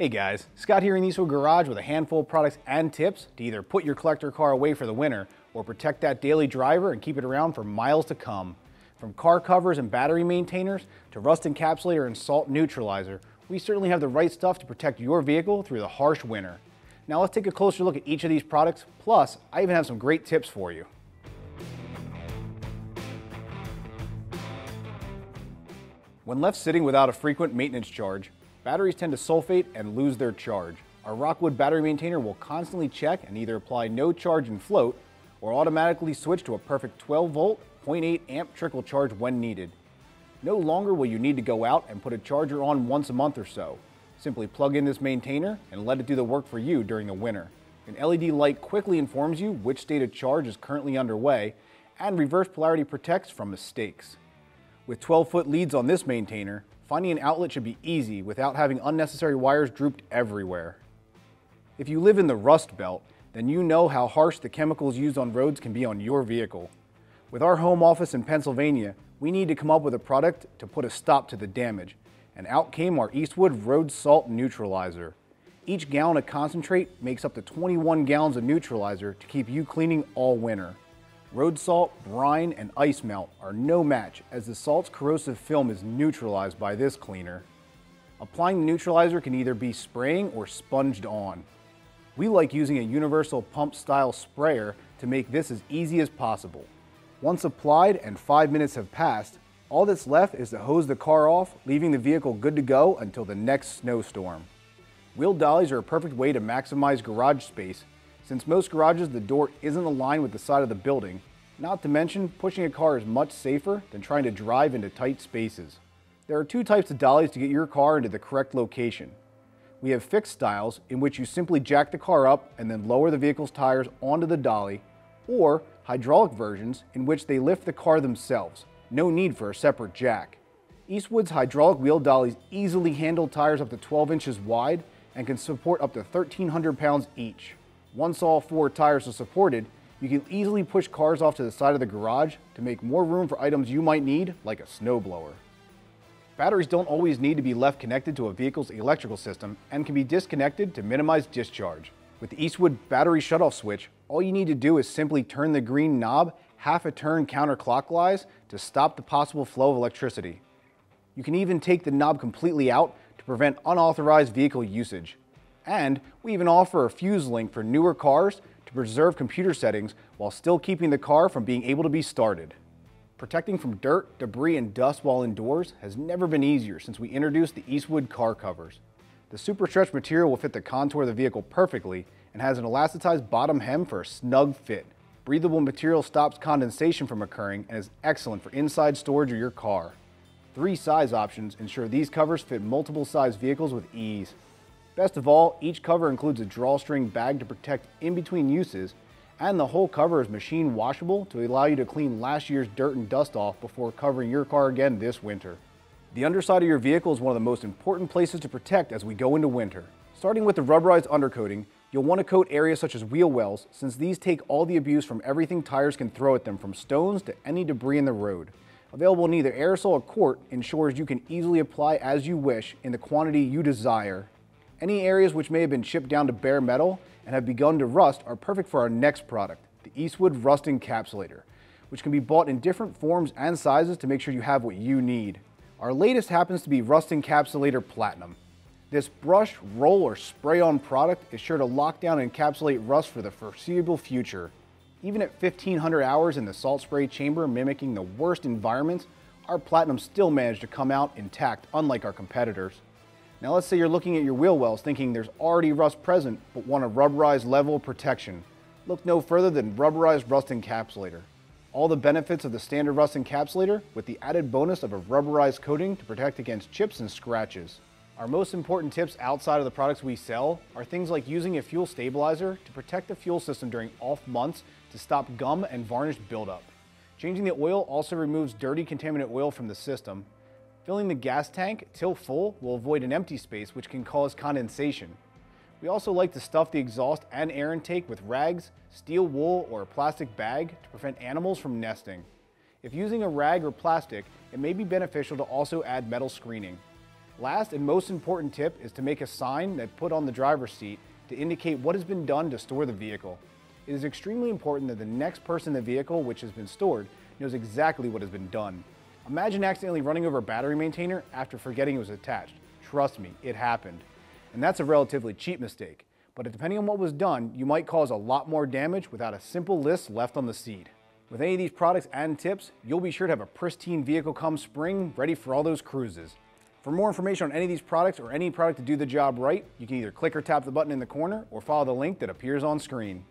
Hey guys, Scott here in Eastwood Garage with a handful of products and tips to either put your collector car away for the winter or protect that daily driver and keep it around for miles to come. From car covers and battery maintainers to rust encapsulator and salt neutralizer, we certainly have the right stuff to protect your vehicle through the harsh winter. Now let's take a closer look at each of these products, plus I even have some great tips for you. When left sitting without a frequent maintenance charge, Batteries tend to sulfate and lose their charge. Our Rockwood battery maintainer will constantly check and either apply no charge and float or automatically switch to a perfect 12 volt, 0.8 amp trickle charge when needed. No longer will you need to go out and put a charger on once a month or so. Simply plug in this maintainer and let it do the work for you during the winter. An LED light quickly informs you which state of charge is currently underway and reverse polarity protects from mistakes. With 12 foot leads on this maintainer, Finding an outlet should be easy without having unnecessary wires drooped everywhere. If you live in the Rust Belt, then you know how harsh the chemicals used on roads can be on your vehicle. With our home office in Pennsylvania, we need to come up with a product to put a stop to the damage, and out came our Eastwood Road Salt Neutralizer. Each gallon of concentrate makes up to 21 gallons of neutralizer to keep you cleaning all winter. Road salt, brine, and ice melt are no match as the salt's corrosive film is neutralized by this cleaner. Applying the neutralizer can either be spraying or sponged on. We like using a universal pump style sprayer to make this as easy as possible. Once applied and five minutes have passed, all that's left is to hose the car off, leaving the vehicle good to go until the next snowstorm. Wheel dollies are a perfect way to maximize garage space since most garages the door isn't aligned with the side of the building, not to mention pushing a car is much safer than trying to drive into tight spaces. There are two types of dollies to get your car into the correct location. We have fixed styles in which you simply jack the car up and then lower the vehicle's tires onto the dolly, or hydraulic versions in which they lift the car themselves, no need for a separate jack. Eastwood's hydraulic wheel dollies easily handle tires up to 12 inches wide and can support up to 1,300 pounds each. Once all four tires are supported, you can easily push cars off to the side of the garage to make more room for items you might need, like a snowblower. Batteries don't always need to be left connected to a vehicle's electrical system and can be disconnected to minimize discharge. With the Eastwood battery shutoff switch, all you need to do is simply turn the green knob half a turn counterclockwise to stop the possible flow of electricity. You can even take the knob completely out to prevent unauthorized vehicle usage. And we even offer a fuse link for newer cars to preserve computer settings while still keeping the car from being able to be started. Protecting from dirt, debris, and dust while indoors has never been easier since we introduced the Eastwood car covers. The super stretch material will fit the contour of the vehicle perfectly and has an elasticized bottom hem for a snug fit. Breathable material stops condensation from occurring and is excellent for inside storage of your car. Three size options ensure these covers fit multiple size vehicles with ease. Best of all, each cover includes a drawstring bag to protect in between uses, and the whole cover is machine washable to allow you to clean last year's dirt and dust off before covering your car again this winter. The underside of your vehicle is one of the most important places to protect as we go into winter. Starting with the rubberized undercoating, you'll want to coat areas such as wheel wells since these take all the abuse from everything tires can throw at them from stones to any debris in the road. Available in either aerosol or quart ensures you can easily apply as you wish in the quantity you desire any areas which may have been chipped down to bare metal and have begun to rust are perfect for our next product, the Eastwood Rust Encapsulator, which can be bought in different forms and sizes to make sure you have what you need. Our latest happens to be Rust Encapsulator Platinum. This brush, roll, or spray-on product is sure to lock down and encapsulate rust for the foreseeable future. Even at 1500 hours in the salt spray chamber mimicking the worst environments, our Platinum still managed to come out intact unlike our competitors. Now let's say you're looking at your wheel wells thinking there's already rust present but want a rubberized level of protection. Look no further than rubberized rust encapsulator. All the benefits of the standard rust encapsulator with the added bonus of a rubberized coating to protect against chips and scratches. Our most important tips outside of the products we sell are things like using a fuel stabilizer to protect the fuel system during off months to stop gum and varnish buildup. Changing the oil also removes dirty contaminant oil from the system Filling the gas tank till full will avoid an empty space which can cause condensation. We also like to stuff the exhaust and air intake with rags, steel wool, or a plastic bag to prevent animals from nesting. If using a rag or plastic, it may be beneficial to also add metal screening. Last and most important tip is to make a sign that put on the driver's seat to indicate what has been done to store the vehicle. It is extremely important that the next person in the vehicle which has been stored knows exactly what has been done. Imagine accidentally running over a battery maintainer after forgetting it was attached. Trust me, it happened. And that's a relatively cheap mistake. But depending on what was done, you might cause a lot more damage without a simple list left on the seat. With any of these products and tips, you'll be sure to have a pristine vehicle come spring, ready for all those cruises. For more information on any of these products or any product to do the job right, you can either click or tap the button in the corner or follow the link that appears on screen.